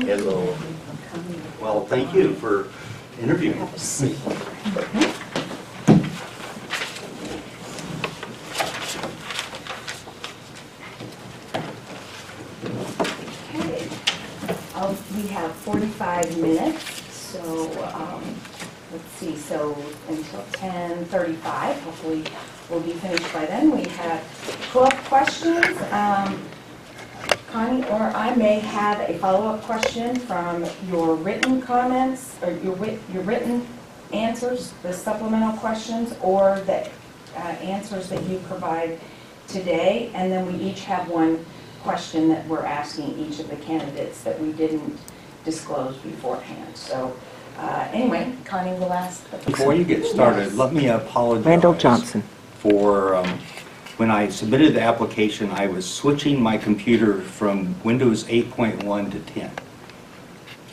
Hello. Well, thank you for interviewing. Seat. Okay. Uh, We have 45 minutes, so, um, let's see, so until 10:35, hopefully we'll be finished by then. We have 12 questions. Um, Connie or I may have a follow-up question from your written comments, or your writ- your written answers, the supplemental questions, or the uh, answers that you provide today, and then we each have one question that we're asking each of the candidates that we didn't disclose beforehand. So, uh, anyway, Connie will ask. the- Before you get started, Yes. let me apologize. Randall Johnson. For, um, when I submitted the application, I was switching my computer from Windows 8.1 to 10.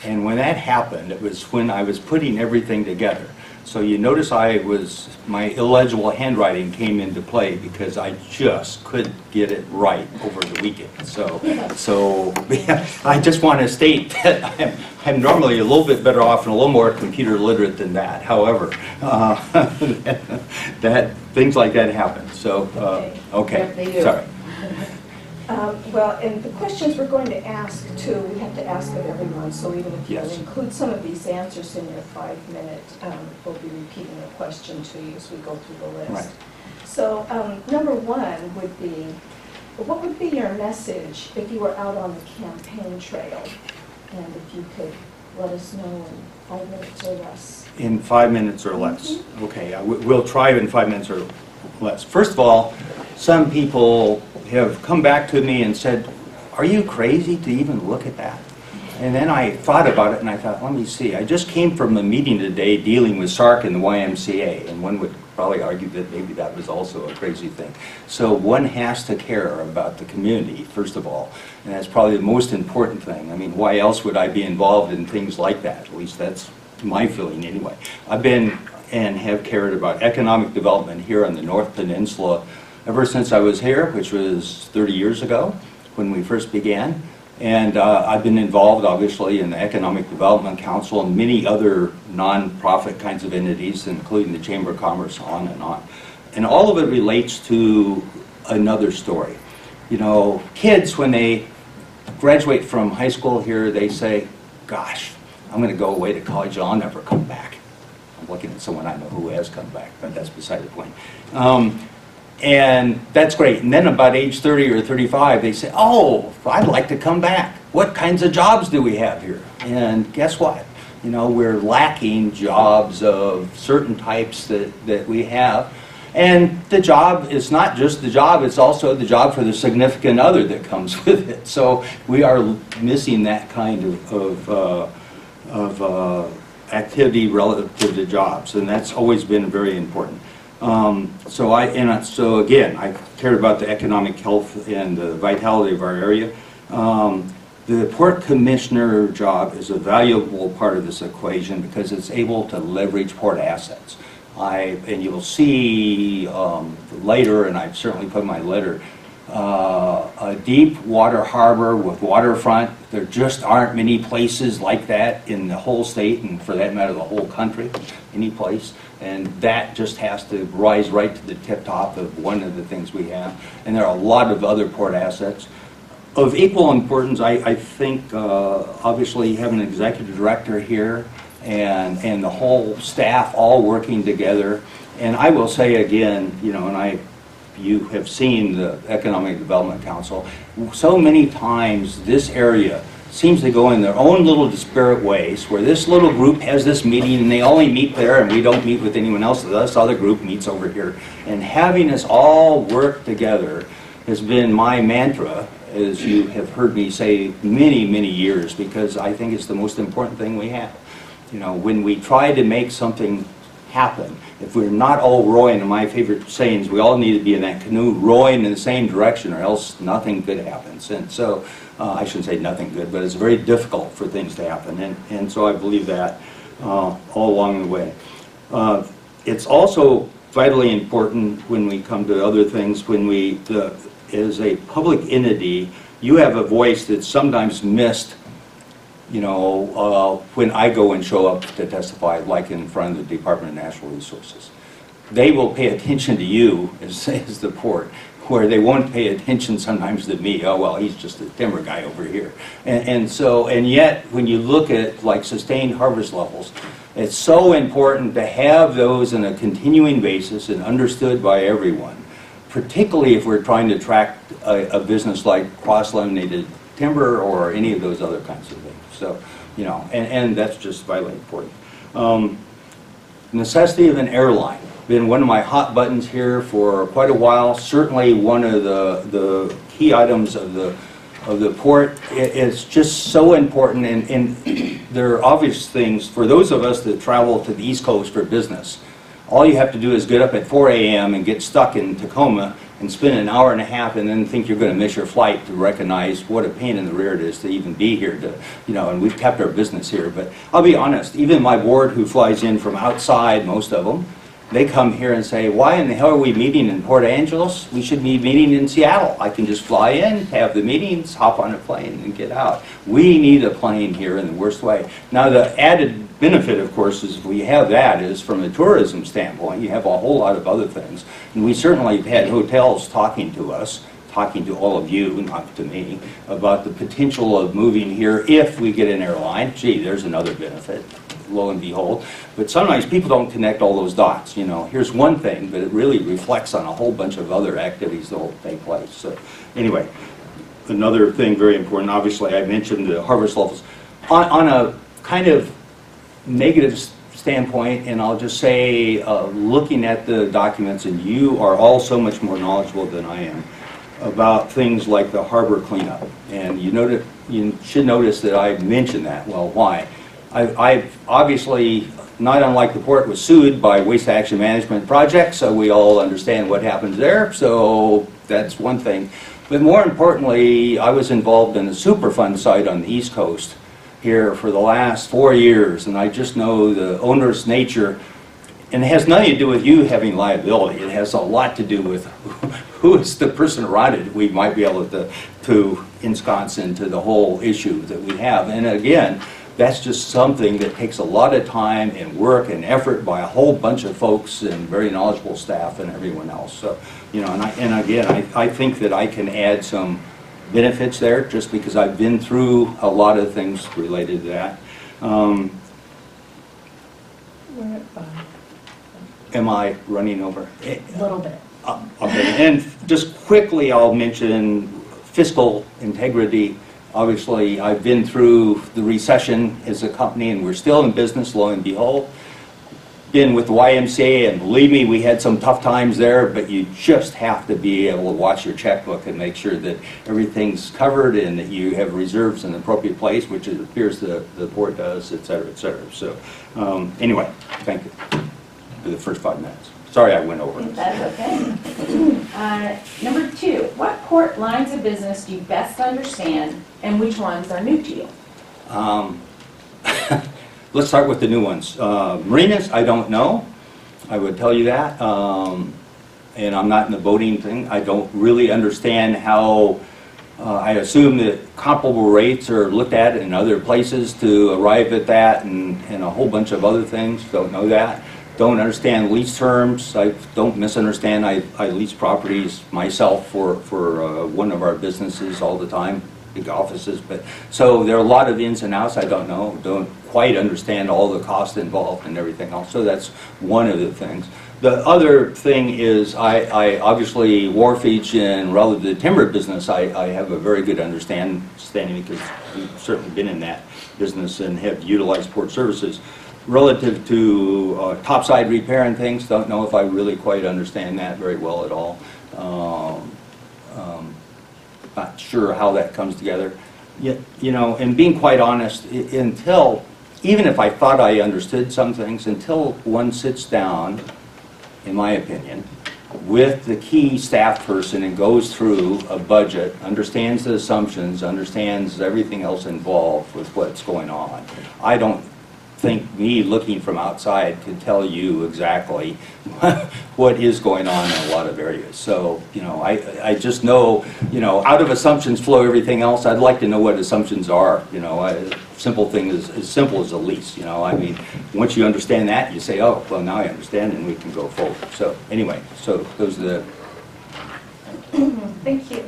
And when that happened, it was when I was putting everything together. So you notice I was, my illegible handwriting came into play because I just couldn't get it right over the weekend. So, so I just want to state that I'm, I'm normally a little bit better off and a little more computer literate than that. However, uh, that, things like that happen. So, uh, okay, sorry. Um, Well, and the questions we're going to ask too, we have to ask of everyone, so even if you Yes. include some of these answers in your five-minute, um, we'll be repeating the question to you as we go through the list. Right. So, um, number one would be, what would be your message if you were out on the campaign trail? And if you could let us know in five minutes or less. In five minutes or less. Okay, I w- we'll try in five minutes or less. First of all, some people have come back to me and said, are you crazy to even look at that? And then I thought about it and I thought, let me see, I just came from a meeting today dealing with SARC and the YMCA, and one would probably argue that maybe that was also a crazy thing. So one has to care about the community, first of all, and that's probably the most important thing. I mean, why else would I be involved in things like that? At least that's my feeling anyway. I've been and have cared about economic development here on the North Peninsula ever since I was here, which was 30 years ago when we first began. And uh, I've been involved, obviously, in the Economic Development Council and many other nonprofit kinds of entities, including the Chamber of Commerce, on and on. And all of it relates to another story. You know, kids, when they graduate from high school here, they say, gosh, I'm going to go away to college, I'll never come back. Looking at someone I know who has come back, but that's beside the point. Um, and that's great. And then about age 30 or 35, they say, oh, I'd like to come back. What kinds of jobs do we have here? And guess what? You know, we're lacking jobs of certain types that, that we have. And the job is not just the job, it's also the job for the significant other that comes with it. So we are missing that kind of, of, uh, of uh, activity relative to jobs, and that's always been very important. Um, So I, and so again, I cared about the economic health and the vitality of our area. Um, The port commissioner job is a valuable part of this equation because it's able to leverage port assets. I, and you'll see um, later, and I've certainly put my letter, uh, a deep water harbor with waterfront. There just aren't many places like that in the whole state, and for that matter, the whole country, any place. And that just has to rise right to the tip-top of one of the things we have. And there are a lot of other port assets. Of equal importance, I, I think, uh, obviously, having an executive director here and, and the whole staff all working together. And I will say again, you know, and I, you have seen the Economic Development Council, so many times this area seems to go in their own little disparate ways, where this little group has this meeting and they only meet there and we don't meet with anyone else, this other group meets over here. And having us all work together has been my mantra, as you have heard me say many, many years, because I think it's the most important thing we have. You know, when we try to make something happen, if we're not all rowing, and my favorite saying is, we all need to be in that canoe rowing in the same direction, or else nothing good happens. And so, uh, I shouldn't say nothing good, but it's very difficult for things to happen, and, and so I believe that uh, all along the way. Uh, It's also vitally important when we come to other things, when we, the- as a public entity, you have a voice that's sometimes missed you know, uh, when I go and show up to testify, like in front of the Department of Natural Resources. They will pay attention to you as, as the port, where they won't pay attention sometimes to me. Oh, well, he's just a timber guy over here. And, and so, and yet, when you look at like sustained harvest levels, it's so important to have those on a continuing basis and understood by everyone, particularly if we're trying to track a, a business like cross-laminated timber or any of those other kinds of things. So, you know, and, and that's just vitally important. Um, necessity of an airline, been one of my hot buttons here for quite a while. Certainly one of the, the key items of the, of the port. It- It's just so important and, and there are obvious things, for those of us that travel to the East Coast for business, all you have to do is get up at 4 AM and get stuck in Tacoma and spend an hour and a half and then think you're going to miss your flight to recognize what a pain in the rear it is to even be here to, you know, and we've kept our business here. But I'll be honest, even my board who flies in from outside, most of them, they come here and say, why in the hell are we meeting in Port Angeles? We should be meeting in Seattle. I can just fly in, have the meetings, hop on a plane and get out. We need a plane here in the worst way. Now, the added benefit, of course, is if we have that is from a tourism standpoint, you have a whole lot of other things. And we certainly have had hotels talking to us, talking to all of you, not to me, about the potential of moving here if we get an airline. Gee, there's another benefit, lo and behold. But sometimes people don't connect all those dots, you know. Here's one thing, but it really reflects on a whole bunch of other activities that will take place. So, anyway, another thing very important, obviously, I mentioned the harvest levels. On, on a kind of negative standpoint, and I'll just say, uh, looking at the documents, and you are all so much more knowledgeable than I am about things like the harbor cleanup. And you noted, you should notice that I mentioned that. Well, why? I- I've obviously, not unlike the port, was sued by Waste Action Management Project, so we all understand what happens there, so that's one thing. But more importantly, I was involved in the Superfund site on the East Coast here for the last four years, and I just know the onerous nature, and it has nothing to do with you having liability. It has a lot to do with who is the person it we might be able to, to ensconce into the whole issue that we have. And again, that's just something that takes a lot of time and work and effort by a whole bunch of folks and very knowledgeable staff and everyone else. So, you know, and I, and again, I, I think that I can add some benefits there just because I've been through a lot of things related to that. Um, We're at five. Am I running over? A Little bit. Uh, Okay, and just quickly, I'll mention fiscal integrity. Obviously, I've been through the recession as a company, and we're still in business, lo and behold. Been with the YMCA, and believe me, we had some tough times there, but you just have to be able to watch your checkbook and make sure that everything's covered and that you have reserves in the appropriate place, which it appears the, the board does, et cetera, et cetera. So, um, anyway, thank you for the first five minutes. Sorry I went over. That's okay. Uh, Number two, what port lines of business do you best understand and which ones are new to you? Um, Let's start with the new ones. Uh, Marinas, I don't know. I would tell you that. Um, And I'm not in the boating thing. I don't really understand how, uh, I assume that comparable rates are looked at in other places to arrive at that and and a whole bunch of other things. Don't know that. Don't understand lease terms. I don't misunderstand. I I lease properties myself for for uh, one of our businesses all the time big offices, but, so there are a lot of ins and outs I don't know, don't quite understand all the costs involved and everything else, so that's one of the things. The other thing is, I, I, obviously, Wharfage and relative to the timber business, I, I have a very good understand- understanding because we've certainly been in that business and have utilized port services. Relative to uh, topside repair and things, don't know if I really quite understand that very well at all. Um, um, not sure how that comes together. You know, and being quite honest, until, even if I thought I understood some things, until one sits down, in my opinion, with the key staff person and goes through a budget, understands the assumptions, understands everything else involved with what's going on, I don't think me, looking from outside, could tell you exactly what is going on in a lot of areas. So, you know, I, I just know, you know, out of assumptions flow everything else. I'd like to know what assumptions are, you know. I- Simple thing is, as simple as a lease, you know. I mean, once you understand that, you say, oh, well, now I understand, and we can go forward. So, anyway, so those are the, Thank you.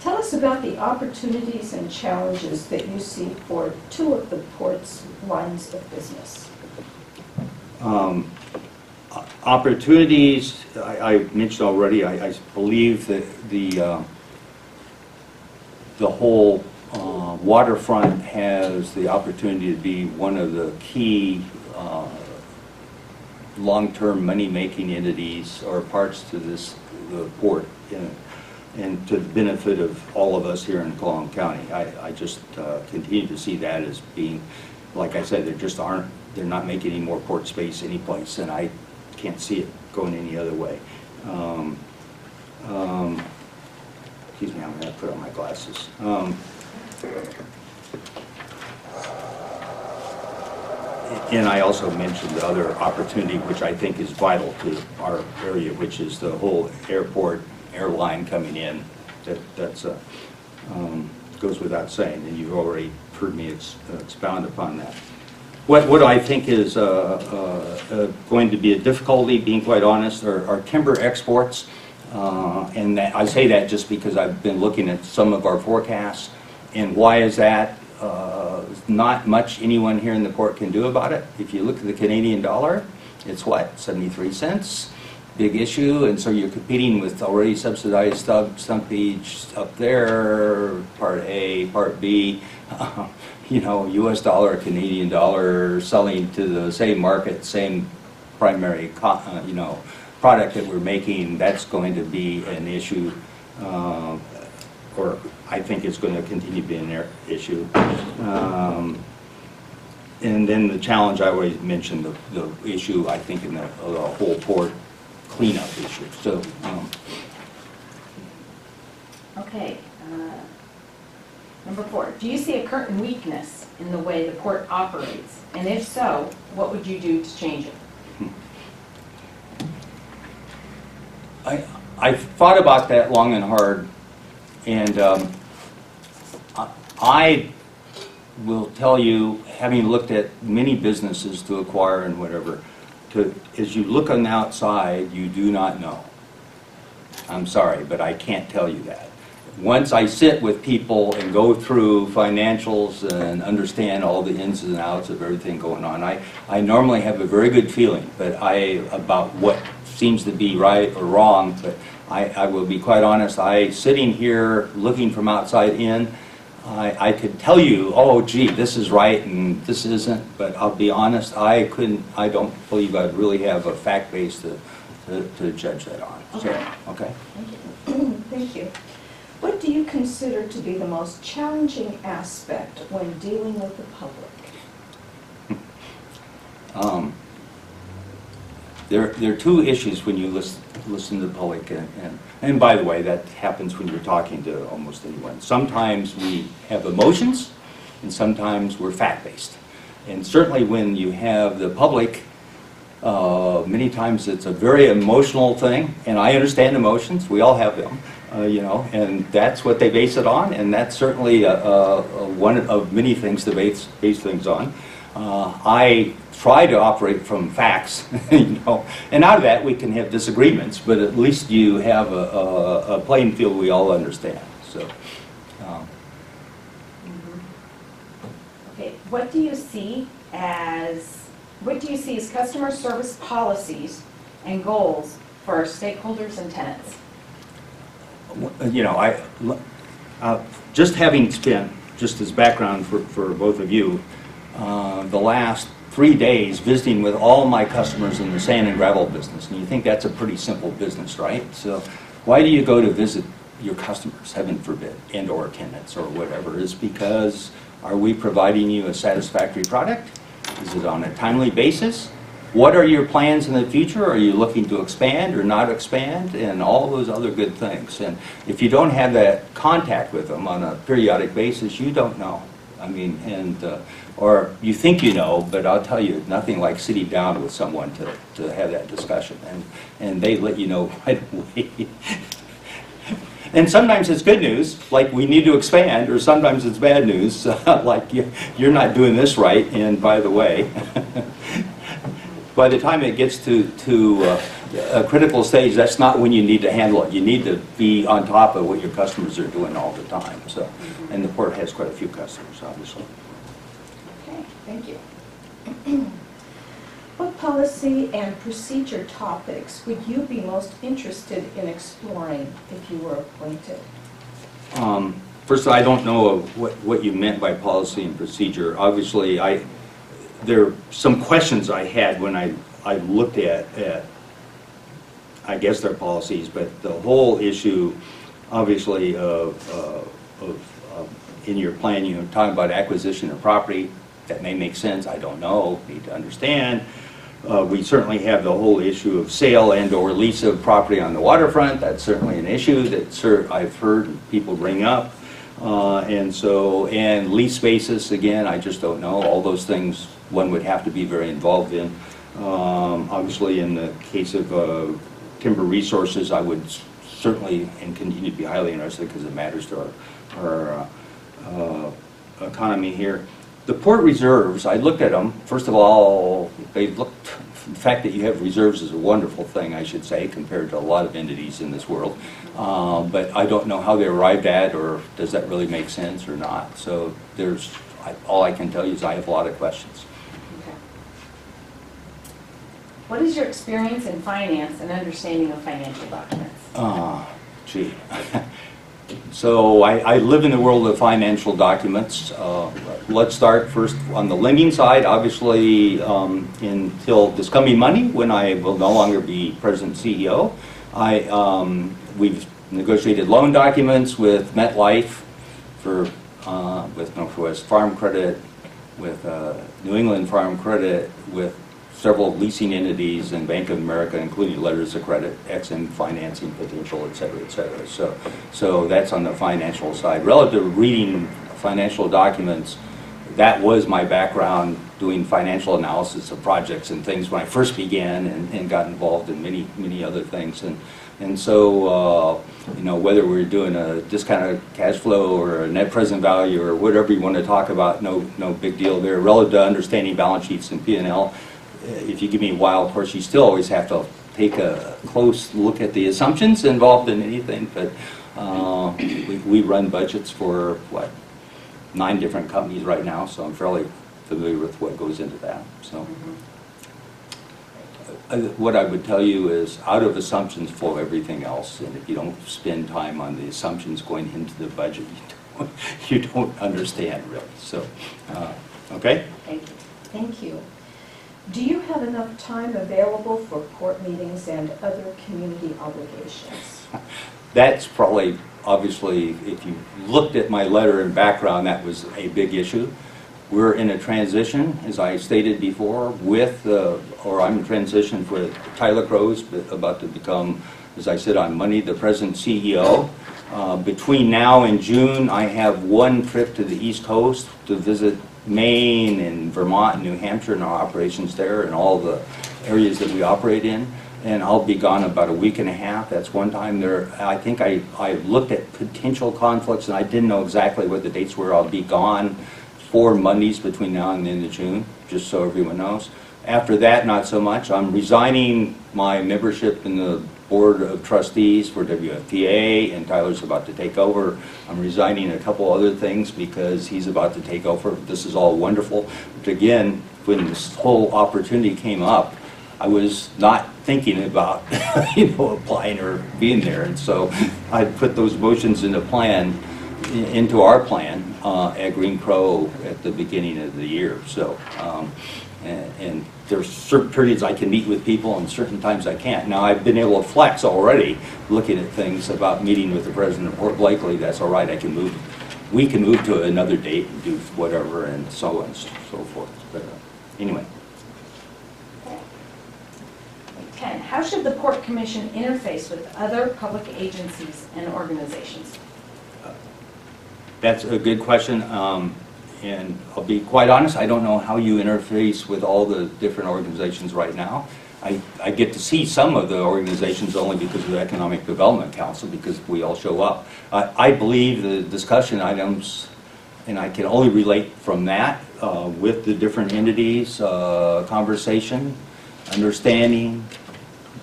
Tell us about the opportunities and challenges that you see for two of the port's lines of business. Um, Opportunities, I I mentioned already, I I believe that the, uh, the whole uh, waterfront has the opportunity to be one of the key uh, long-term money-making entities or parts to this, the port, and- and to the benefit of all of us here in Clallam County. I, I just uh, continue to see that as being, like I said, there just aren't, they're not making any more port space anyplace, and I can't see it going any other way. Um, um, Excuse me, I'm gonna put on my glasses. Um, And I also mentioned the other opportunity, which I think is vital to our area, which is the whole airport, airline coming in. That, that's, a, um, goes without saying, and you've already heard me ex- expound upon that. What, what I think is uh, uh, uh, going to be a difficulty, being quite honest, are are timber exports. Uh, And that- I say that just because I've been looking at some of our forecasts. And why is that? Uh, Not much anyone here in the port can do about it. If you look at the Canadian dollar, it's what, 73 cents? Big issue, and so you're competing with already subsidized stumpage up there, part A, part B. You know, US dollar, Canadian dollar, selling to the same market, same primary, uh, you know, product that we're making, that's going to be an issue, uh, or I think it's going to continue to be an issue. Um, And then the challenge, I always mentioned, the, the issue, I think, in the, the whole port cleanup issue. So, um, Okay. uh, Number four, do you see a current weakness in the way the port operates? And if so, what would you do to change it? I, I thought about that long and hard, and um, I- will tell you, having looked at many businesses to acquire and whatever, to, as you look on the outside, you do not know. I'm sorry, but I can't tell you that. Once I sit with people and go through financials and understand all the ins and outs of everything going on, I, I normally have a very good feeling, but I, about what seems to be right or wrong, but I, I will be quite honest, I, sitting here, looking from outside in, I, I could tell you, oh gee, this is right and this isn't, but I'll be honest, I couldn't, I don't believe I'd really have a fact base to, to, to judge that on. So, Okay. okay? Thank you. What do you consider to be the most challenging aspect when dealing with the public? Um, There, there are two issues when you listen, listen to the public, and, and- and by the way, that happens when you're talking to almost anyone. Sometimes we have emotions, and sometimes we're fact-based. And certainly when you have the public, uh, many times it's a very emotional thing, and I understand emotions, we all have them, uh, you know, and that's what they base it on, and that's certainly a- a- a one of many things to base, base things on. Uh, I try to operate from facts, you know, and out of that, we can have disagreements, but at least you have a, a, a playing field we all understand, so. um, Okay, what do you see as, what do you see as customer service policies and goals for our stakeholders and tenants? you know, I, uh, just having spent, just as background for, for both of you, uh, the last three days visiting with all my customers in the sand and gravel business, and you think that's a pretty simple business, right? So why do you go to visit your customers, heaven forbid, and/or tenants or whatever? Is because, are we providing you a satisfactory product? Is it on a timely basis? What are your plans in the future? Are you looking to expand or not expand? And all those other good things. And if you don't have that contact with them on a periodic basis, you don't know. I mean, and uh, or you think you know, but I'll tell you, nothing like sitting down with someone to, to have that discussion, and, and they let you know right away. And sometimes it's good news, like we need to expand, or sometimes it's bad news, like you- you're not doing this right, and by the way. By the time it gets to, to uh, a critical stage, that's not when you need to handle it. You need to be on top of what your customers are doing all the time, so. And the port has quite a few customers, obviously. Thank you. What policy and procedure topics would you be most interested in exploring if you were appointed? Um, First, I don't know what, what you meant by policy and procedure. Obviously, I, there are some questions I had when I, I looked at, at, I guess their policies, but the whole issue, obviously, of, uh, of, in your plan, you know, talking about acquisition of property, that may make sense, I don't know, need to understand. Uh, We certainly have the whole issue of sale and/or lease of property on the waterfront. That's certainly an issue that cer- I've heard people bring up. Uh, And so, and lease basis, again, I just don't know. All those things, one would have to be very involved in. Um, Obviously, in the case of uh, timber resources, I would certainly and continue to be highly interested because it matters to our, our uh, uh, economy here. The port reserves, I looked at them, first of all, they looked, the fact that you have reserves is a wonderful thing, I should say, compared to a lot of entities in this world. Um, But I don't know how they arrived at, or does that really make sense or not? So there's, I- all I can tell you is I have a lot of questions. Okay. What is your experience in finance and understanding of financial documents? Ah, gee. So I, I live in the world of financial documents. Uh, Let's start first on the lending side. Obviously, um, until this coming Monday, when I will no longer be president CEO, I, um, we've negotiated loan documents with MetLife for, uh, with Northwest Farm Credit, with uh, New England Farm Credit, with several leasing entities and Bank of America, including letters of credit, Exim financing potential, et cetera, et cetera. So, so that's on the financial side. Relative to reading financial documents, that was my background, doing financial analysis of projects and things when I first began and, and got involved in many, many other things. And, and so, uh, you know, whether we're doing a discounted cash flow or a net present value or whatever you want to talk about, no, no big deal there. Relative to understanding balance sheets and P and L, if you give me a wild of course, you still always have to take a close look at the assumptions involved in anything, but uh, we we run budgets for, what, nine different companies right now, so I'm fairly familiar with what goes into that, so. Uh, What I would tell you is, out of assumptions flow everything else, and if you don't spend time on the assumptions going into the budget, you don't, you don't understand really, so, uh, okay? Thank you. Thank you. Do you have enough time available for court meetings and other community obligations? That's probably, obviously, if you looked at my letter and background, that was a big issue. We're in a transition, as I stated before, with, uh, or I'm in transition with Tyler Crow's about to become, as I said on Monday, the present CEO. Uh, Between now and June, I have one trip to the East Coast to visit Maine and Vermont and New Hampshire and our operations there and all the areas that we operate in. And I'll be gone about a week and a half. That's one time there, I think I, I looked at potential conflicts and I didn't know exactly what the dates were. I'll be gone four Mondays between now and the end of June, just so everyone knows. After that, not so much. I'm resigning my membership in the Board of Trustees for WFPA, and Tyler's about to take over. I'm resigning a couple other things because he's about to take over. This is all wonderful. But again, when this whole opportunity came up, I was not thinking about, you know, applying or being there. And so I put those motions in the plan, into our plan uh, at Green Crow at the beginning of the year. So, um, and and there's certain periods I can meet with people and certain times I can't. Now, I've been able to flex already, looking at things about meeting with the president of Port Blakely, that's all right, I can move, we can move to another date and do whatever and so on and so forth. But uh, anyway. Ten, how should the Port Commission interface with other public agencies and organizations? That's a good question. Um, And I'll be quite honest, I don't know how you interface with all the different organizations right now. I, I get to see some of the organizations only because of the Economic Development Council, because we all show up. I, I believe the discussion items, and I can only relate from that uh, with the different entities, uh, conversation, understanding,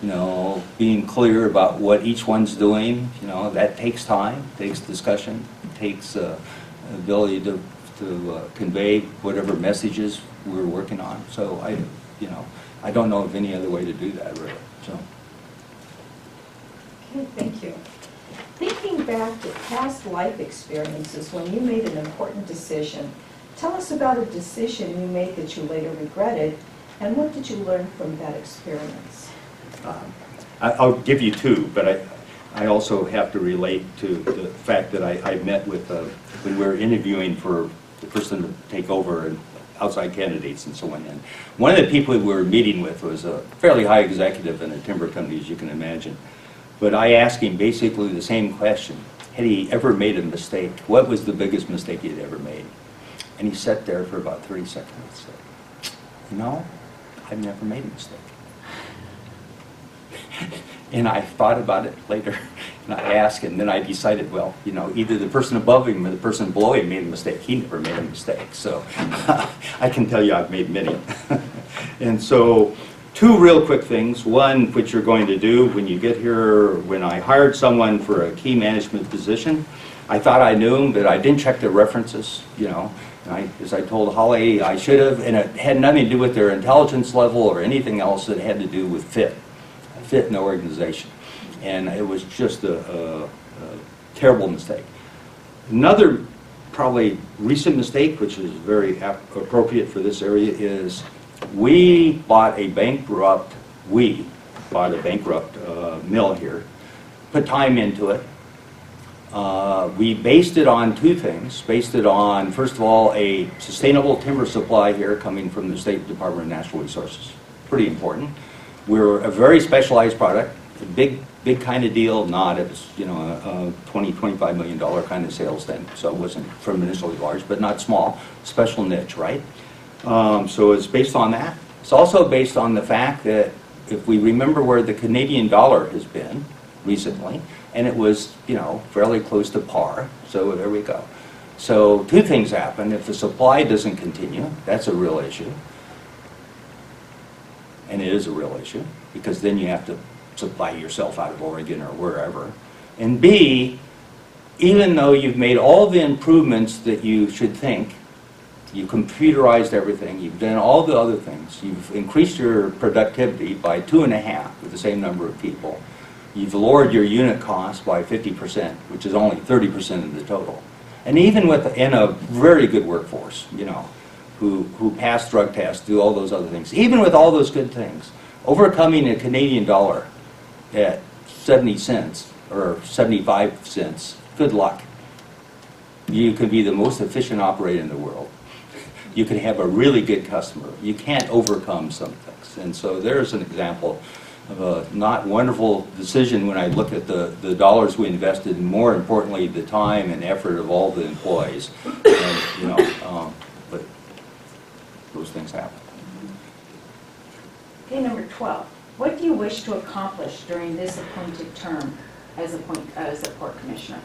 you know, being clear about what each one's doing, you know, that takes time, takes discussion, takes uh, ability to, to uh, convey whatever messages we're working on. So I, you know, I don't know of any other way to do that, really, so. Okay, thank you. Thinking back to past life experiences when you made an important decision, tell us about a decision you made that you later regretted, and what did you learn from that experience? Um, I- I'll give you two, but I, I also have to relate to the fact that I, I met with, uh, when we were interviewing for the person to take over and outside candidates and so on. And one of the people we were meeting with was a fairly high executive in a timber company, as you can imagine. But I asked him basically the same question. Had he ever made a mistake? What was the biggest mistake he'd ever made? And he sat there for about 30 seconds and said, no, I've never made a mistake. And I thought about it later, and I asked, and then I decided, well, you know, either the person above him or the person below him made a mistake. He never made a mistake, so I can tell you I've made many. And so, two real quick things. One, which you're going to do when you get here, when I hired someone for a key management position, I thought I knew him, but I didn't check their references, you know. I, as I told Holly, I should have, and it had nothing to do with their intelligence level or anything else. It had to do with fit fit in the organization. And it was just a, a, a terrible mistake. Another probably recent mistake, which is very ap- appropriate for this area, is we bought a bankrupt, we bought a bankrupt uh, mill here, put time into it. Uh, We based it on two things. Based it on, first of all, a sustainable timber supply here coming from the State Department of Natural Resources. Pretty important. We're a very specialized product, a big, big kind of deal, not, it was, you know, a 20, 25 million dollar kind of sales then, so it wasn't tremendously large, but not small, special niche, right? Um, So it's based on that. It's also based on the fact that if we remember where the Canadian dollar has been recently, and it was, you know, fairly close to par, so there we go. So two things happen. If the supply doesn't continue, that's a real issue and it is a real issue, because then you have to supply yourself out of Oregon or wherever. And B, even though you've made all the improvements that you should think, you computerized everything, you've done all the other things, you've increased your productivity by two and a half with the same number of people, you've lowered your unit cost by 50%, which is only 30% of the total. And even with, in a very good workforce, you know, who, who pass drug tests, do all those other things. Even with all those good things, overcoming a Canadian dollar at 70 cents or 75 cents, good luck. You could be the most efficient operator in the world. You can have a really good customer. You can't overcome some things. And so there's an example of a not wonderful decision when I look at the, the dollars we invested, and more importantly, the time and effort of all the employees. And, you know, um, but those things happen. Okay, number 12. What do you wish to accomplish during this appointed term as appoint, as a port commissioner?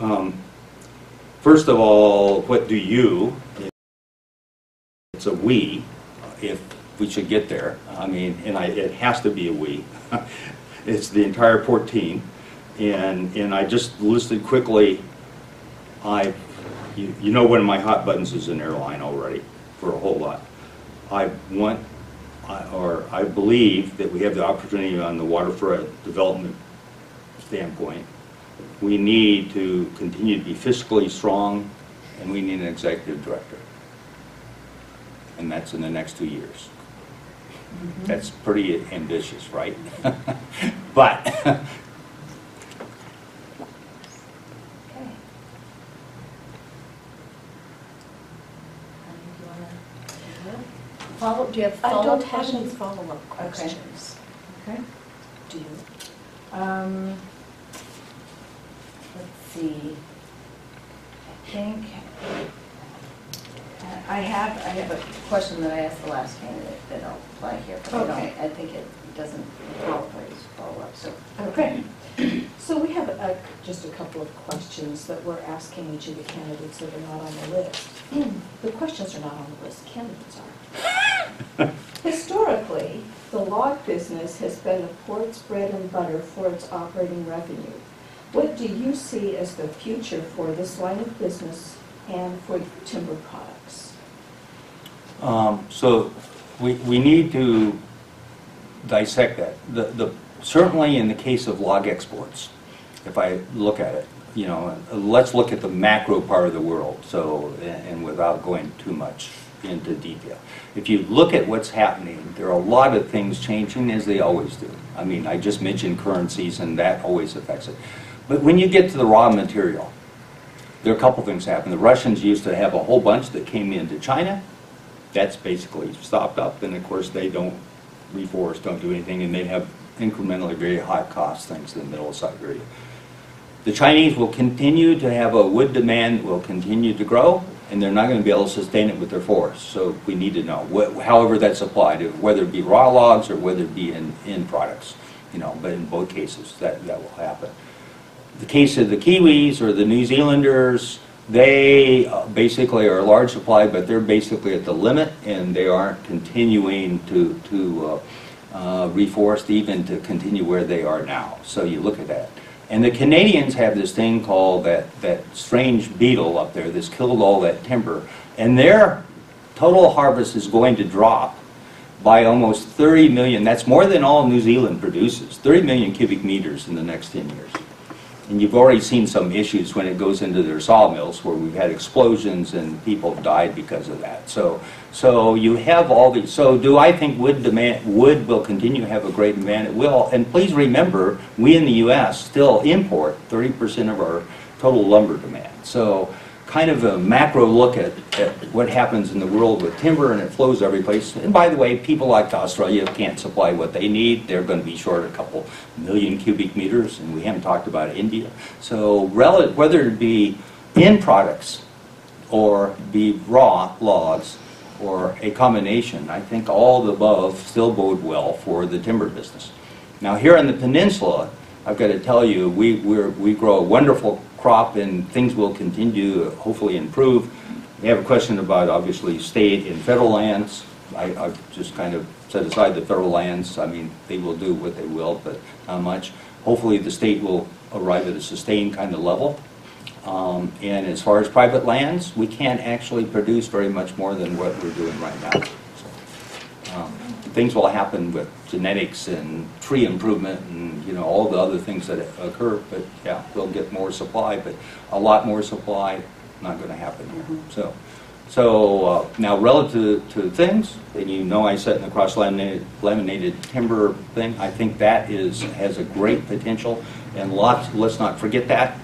Um, First of all, what do you, it's a we, if we should get there, I mean, and I, it has to be a we. It's the entire port team, and, and I just listed quickly, I, you, you know one of my hot buttons is an airline already, for a whole lot. I want, or I believe that we have the opportunity on the waterfront development standpoint we need to continue to be fiscally strong, and we need an executive director. And that's in the next two years. Mm-hmm. That's pretty ambitious, right? But, Okay. Um, do you wanna- Follow, do you have I follow-up don't have any questions? follow-up questions. Okay. Do you? Um, let's see. I think, I have, I have a question that I asked the last candidate that I'll apply here, but I don't, Okay. I think it doesn't qualify as follow-up, so. Okay. So we have a- just a couple of questions that we're asking each of the candidates that are not on the list. The questions are not on the list, candidates are. Historically, the log business has been the port's bread and butter for its operating revenue. What do you see as the future for this line of business and for timber products? Um, So we, we need to dissect that. The, the, certainly in the case of log exports, if I look at it, you know, let's look at the macro part of the world, so, and and without going too much into detail. If you look at what's happening, there are a lot of things changing as they always do. I mean, I just mentioned currencies and that always affects it. But when you get to the raw material, there are a couple things happen. The Russians used to have a whole bunch that came into China. That's basically stopped up, and of course, they don't reforest, don't do anything, and they have incrementally very high cost things in the middle of Siberia. The Chinese will continue to have a wood demand, that will continue to grow, and they're not going to be able to sustain it with their forests. So we need to know, wh- however that's applied, whether it be raw logs or whether it be in, in products, you know, but in both cases, that, that will happen. The case of the Kiwis or the New Zealanders, they uh, basically are a large supply, but they're basically at the limit, and they aren't continuing to, to uh, uh, reforest even to continue where they are now. So you look at that. And the Canadians have this thing called that, that strange beetle up there that's killed all that timber, and their total harvest is going to drop by almost 30 million, that's more than all New Zealand produces, 30 million cubic meters in the next 10 years. And you've already seen some issues when it goes into their sawmills where we've had explosions and people have died because of that. So, so you have all these, so do I think wood demand, wood will continue to have a great demand? It will. And please remember, we in the US still import 30% of our total lumber demand. So kind of a macro look at, at what happens in the world with timber and it flows every place. And by the way, people like Australia can't supply what they need. They're going to be short a couple million cubic meters and we haven't talked about India. So rel- whether it be in products or be raw logs or a combination, I think all the above still bode well for the timber business. Now here on the peninsula, I've got to tell you, we, we grow a wonderful crop and things will continue hopefully improve. We have a question about obviously state and federal lands. I, I've just kind of set aside the federal lands. I mean, they will do what they will, but not much. Hopefully the state will arrive at a sustained kind of level. Um, And as far as private lands, we can't actually produce very much more than what we're doing right now. Things will happen with genetics and tree improvement and, you know, all the other things that occur, but yeah, we'll get more supply, but a lot more supply, not going to happen here. So, so uh, now relative to things, and you know I said in the cross-laminated laminated timber thing, I think that is, has a great potential and lots, let's not forget that.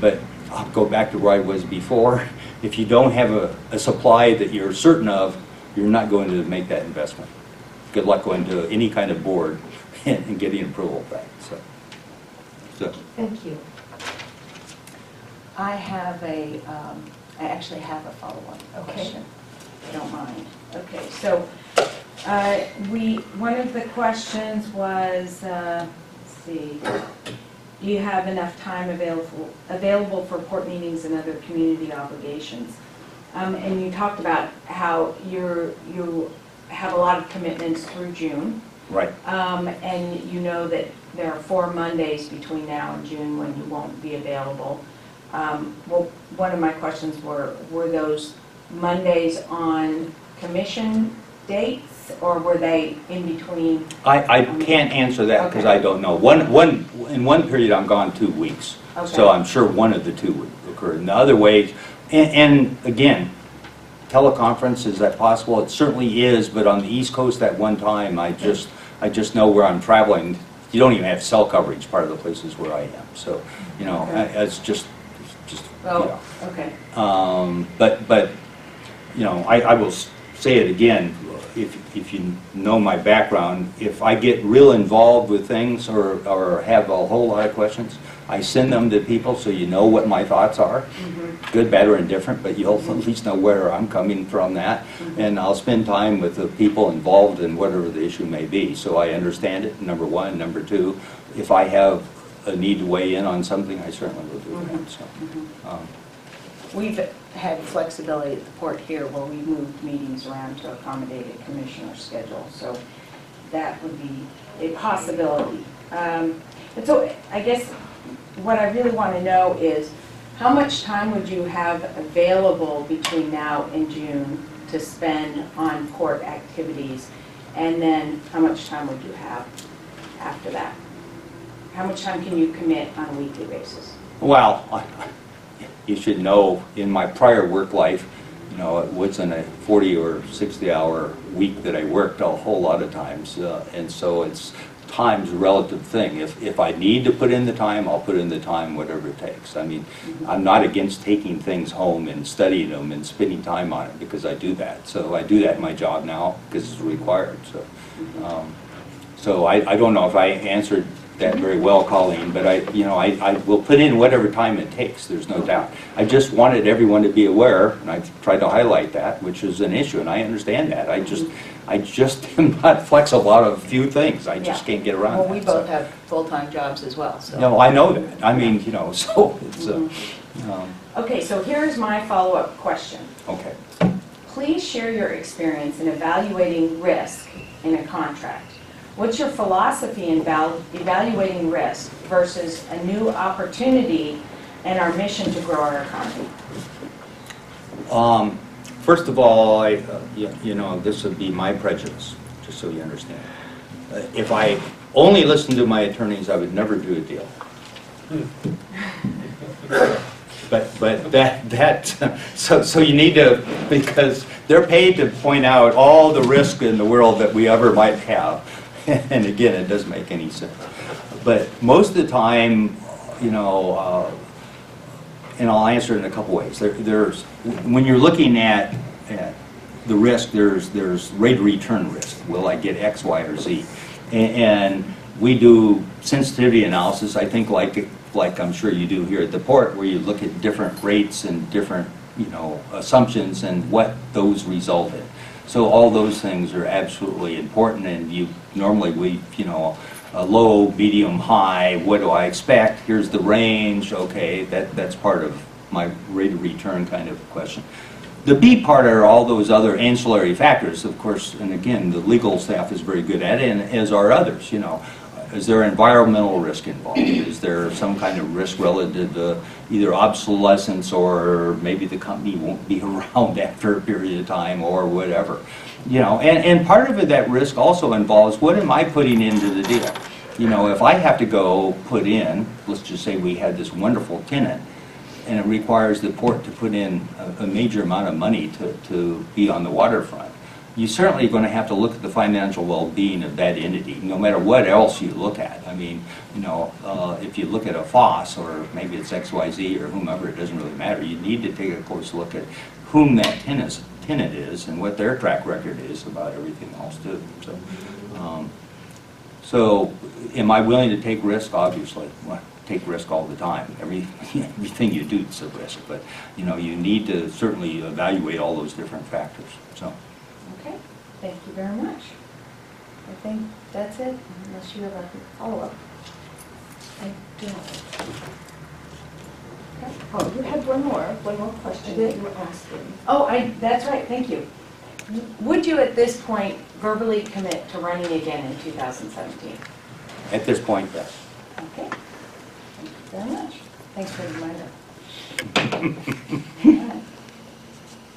But I'll go back to where I was before. If you don't have a, a supply that you're certain of, you're not going to make that investment. Good luck going to any kind of board and and getting approval of that, so. So, Thank you. I have a, um, I actually have a follow-up Okay. question, if you don't mind. Okay, so, uh, we, one of the questions was, uh, let's see, do you have enough time available, available for port meetings and other community obligations? Um, And you talked about how you're, you have a lot of commitments through June. right. Um, and you know that there are four Mondays between now and June when you won't be available. Um, well, one of my questions were, were those Mondays on commission dates, or were they in between? I, I can't answer that because I don't know. One, one, in one period, I'm gone two weeks. So I'm sure one of the two would occur. In the other ways, and, and again, teleconference, is that possible? It certainly is, but on the East Coast at one time, I just, I just know where I'm traveling. You don't even have cell coverage, part of the places where I am. So, you know, I- it's just, just, you know. Oh, okay, Um, But, but, you know, I, I will s- say it again, if, if you know my background, if I get real involved with things or, or have a whole lot of questions, I send them to people so you know what my thoughts are, good, bad, or indifferent, but you'll at least know where I'm coming from that. And I'll spend time with the people involved in whatever the issue may be, so I understand it, number one. Number two, if I have a need to weigh in on something, I certainly will do that, so. um, We've had flexibility at the port here where we moved meetings around to accommodate a commissioner schedule, so that would be a possibility. Um, And so I guess what I really want to know is, how much time would you have available between now and June to spend on court activities? And then how much time would you have after that? How much time can you commit on a weekly basis? Well, I- you should know, in my prior work life, you know, it wasn't a 40 or 60-hour week that I worked a whole lot of times, uh, and so it's, time's a relative thing. If, if I need to put in the time, I'll put in the time, whatever it takes. I mean, I'm not against taking things home and studying them and spending time on it, because I do that. So I do that in my job now, because it's required, so. um, So I, I don't know if I answered that very well, Colleen, but I, you know, I, I will put in whatever time it takes, there's no doubt. I just wanted everyone to be aware, and I tried to highlight that, which is an issue, and I understand that. I just, I just am not flexible on a few things, I just Yeah. can't get around that. Well, we so. both have full-time jobs as well, so. No, I know that, I mean, you know, so it's, uh, Mm-hmm. um, Okay, so here's my follow-up question. okay. Please share your experience in evaluating risk in a contract. What's your philosophy in val- evaluating risk versus a new opportunity and our mission to grow our economy? Um, First of all, I, uh, you you know, this would be my prejudice, just so you understand. Uh, If I only listened to my attorneys, I would never do a deal. But, but that, that, so, so you need to, because they're paid to point out all the risk in the world that we ever might have. And again, it doesn't make any sense. But most of the time, you know, uh, and I'll answer it in a couple ways. There, there's, when you're looking at, at the risk, there's, there's rate return risk. Will I get X, Y, or Z? A- And we do sensitivity analysis, I think like, like I'm sure you do here at the port, where you look at different rates and different, you know, assumptions and what those result in. So all those things are absolutely important, and you, normally we, you know, a low, medium, high, what do I expect? Here's the range, okay, that, that's part of my rate of return kind of question. The B part are all those other ancillary factors, of course, and again, the legal staff is very good at it, and as are others, you know. Is there environmental risk involved? Is there some kind of risk relative to either obsolescence or maybe the company won't be around after a period of time or whatever? You know, and, and part of it, that risk also involves, what am I putting into the deal? You know, if I have to go put in, let's just say we had this wonderful tenant, and it requires the port to put in a, a major amount of money to, to be on the waterfront, you certainly going to have to look at the financial well-being of that entity, no matter what else you look at. I mean, you know, uh, if you look at a FOSS, or maybe it's XYZ or whomever, it doesn't really matter. You need to take a close look at whom that tenant, tenant is and what their track record is about everything else too. So, um, so am I willing to take risk? Obviously. Well, take risk all the time. Every, everything you do is a risk, but, you know, you need to certainly evaluate all those different factors, so. Okay, thank you very much. I think that's it, unless you have a follow-up. I don't. Oh, you had one more, one more question that you were asking. Oh, I, that's right, thank you. Would you at this point verbally commit to running again in 2017? At this point, yes. Okay, thank you very much. Thanks for the reminder.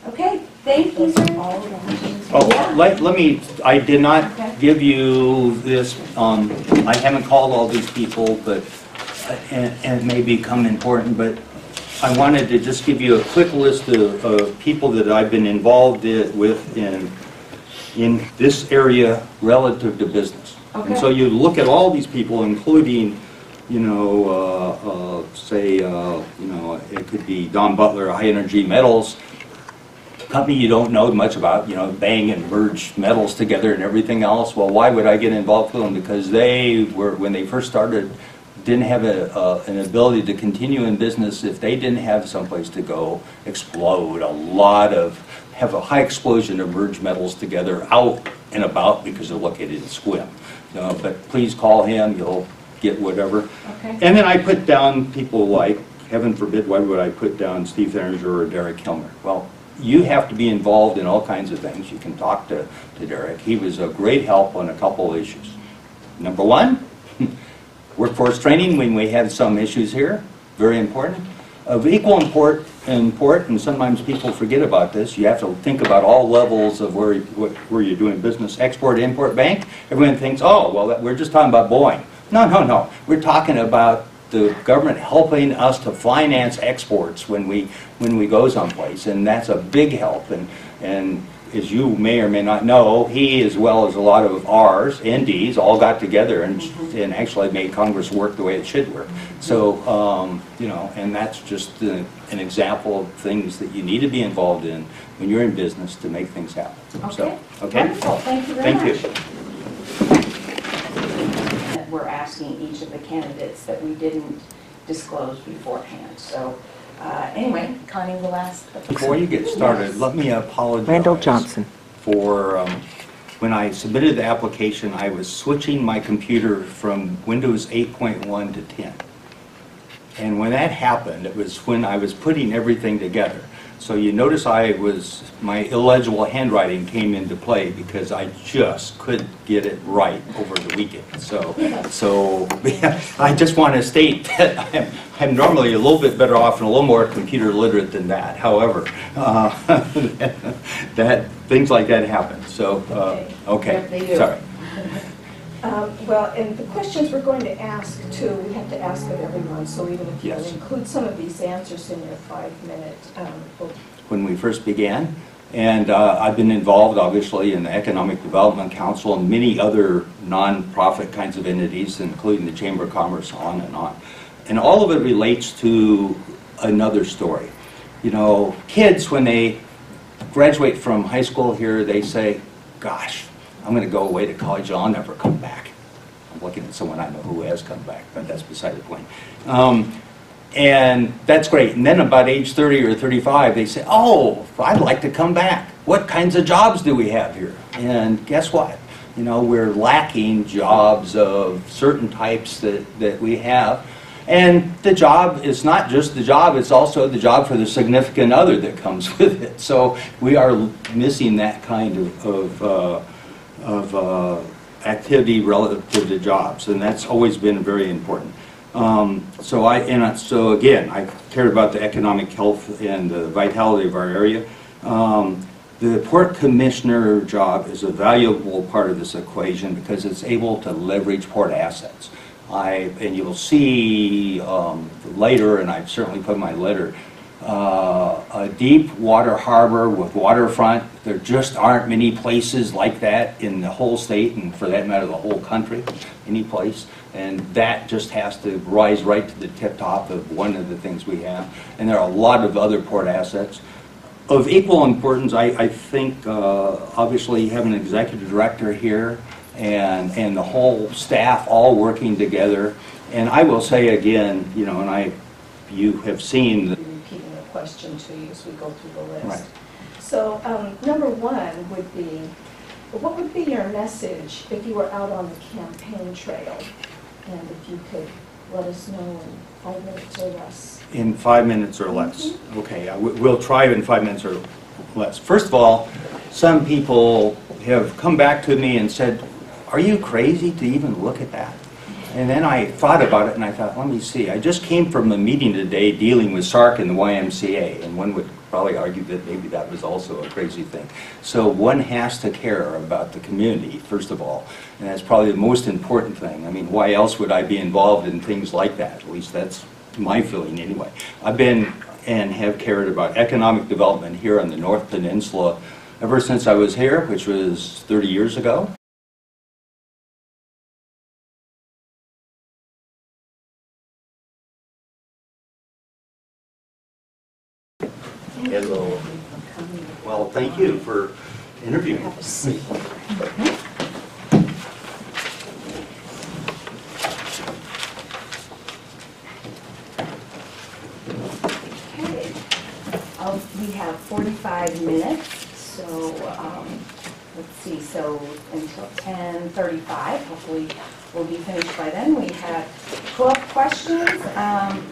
Okay, thank you, sir. Oh, Yeah. let, let me, I did not Okay. give you this, um, I haven't called all these people, but, uh, and, and it may become important, but I wanted to just give you a quick list of, of people that I've been involved i- with in, in this area relative to business. And so Okay. you look at all these people, including, you know, uh, uh, say, uh, you know, it could be Don Butler, High Energy Metals, company you don't know much about, you know, bang and merge metals together and everything else. Well, why would I get involved with them? Because they were, when they first started, didn't have a, uh, an ability to continue in business if they didn't have someplace to go explode. A lot of, have a high explosion of merge metals together out and about because they're located in Sequim. Uh, But please call him, you'll get whatever. Okay. And then I put down people like, heaven forbid, why would I put down Steve Tharinger or Derek Kilmer? Well, you have to be involved in all kinds of things. You can talk to, to Derek. He was a great help on a couple issues. Number one, workforce training when we had some issues here, very important. Of equal import, import, and sometimes people forget about this, you have to think about all levels of where, where you're doing business. Export, import bank, everyone thinks, oh, well, that- we're just talking about Boeing. No, no, no, we're talking about the government helping us to finance exports when we, when we go someplace, and that's a big help. And, and as you may or may not know, he, as well as a lot of ours, NDs, all got together and, and actually made Congress work the way it should work. So, um, you know, and that's just an example of things that you need to be involved in when you're in business to make things happen. So, Okay. Okay? Wonderful, thank you very much. Thank you. We're asking each of the candidates that we didn't disclose beforehand. So, uh, anyway, Connie will ask the first. Before you get started, let me apologize. Randall Johnson. For, um, when I submitted the application, I was switching my computer from Windows 8.1 to 10. And when that happened, it was when I was putting everything together. So you notice I was, my illegible handwriting came into play because I just couldn't get it right over the weekend. So, so I just want to state that I'm, I'm normally a little bit better off and a little more computer literate than that. However, uh, that, things like that happen, so, uh, okay, sorry. Um, Well, and the questions we're going to ask too, we have to ask of everyone, so even if you Yes. include some of these answers in your five-minute, um, we'll when we first began. And uh, I've been involved, obviously, in the Economic Development Council and many other nonprofit kinds of entities, including the Chamber of Commerce, on and on. And all of it relates to another story. You know, kids, when they graduate from high school here, they say, gosh, I'm going to go away to college, I'll never come back. I'm looking at someone I know who has come back, but that's beside the point. Um, and that's great. And then about age 30 or 35, they say, oh, I'd like to come back. What kinds of jobs do we have here? And guess what? You know, we're lacking jobs of certain types that, that we have. And the job is not just the job, it's also the job for the significant other that comes with it. So we are missing that kind of, of, uh, of uh, activity relative to jobs, and that's always been very important. Um, So I, and so again, I cared about the economic health and the vitality of our area. Um, The port commissioner job is a valuable part of this equation because it's able to leverage port assets. I, and you'll see um, later, and I've certainly put my letter, uh, a deep water harbor with waterfront. There just aren't many places like that in the whole state, and for that matter, the whole country, any place. And that just has to rise right to the tip-top of one of the things we have. And there are a lot of other port assets. Of equal importance, I, I think, uh, obviously, you have an executive director here and, and the whole staff all working together. And I will say again, you know, and I, you have seen the repeating the question to you as we go through the list. Right. So, um, number one would be, what would be your message if you were out on the campaign trail? And if you could let us know in five minutes or less. In five minutes or less. Okay, I w- we'll try in five minutes or less. First of all, some people have come back to me and said, are you crazy to even look at that? And then I thought about it and I thought, let me see. I just came from a meeting today dealing with SARC and the YMCA, and one would probably argue that maybe that was also a crazy thing. So one has to care about the community, first of all, and that's probably the most important thing. I mean, why else would I be involved in things like that? At least that's my feeling anyway. I've been and have cared about economic development here on the North Peninsula ever since I was here, which was 30 years ago. Thank you for interviewing. Seat. Okay. Uh, We have 45 minutes, so, um, let's see, so until 10:35, hopefully we'll be finished by then. We have 12 questions. Um,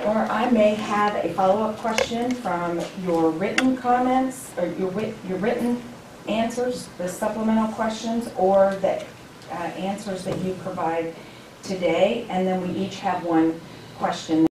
Or I may have a follow-up question from your written comments, or your your written answers, the supplemental questions, or the uh, answers that you provide today, and then we each have one question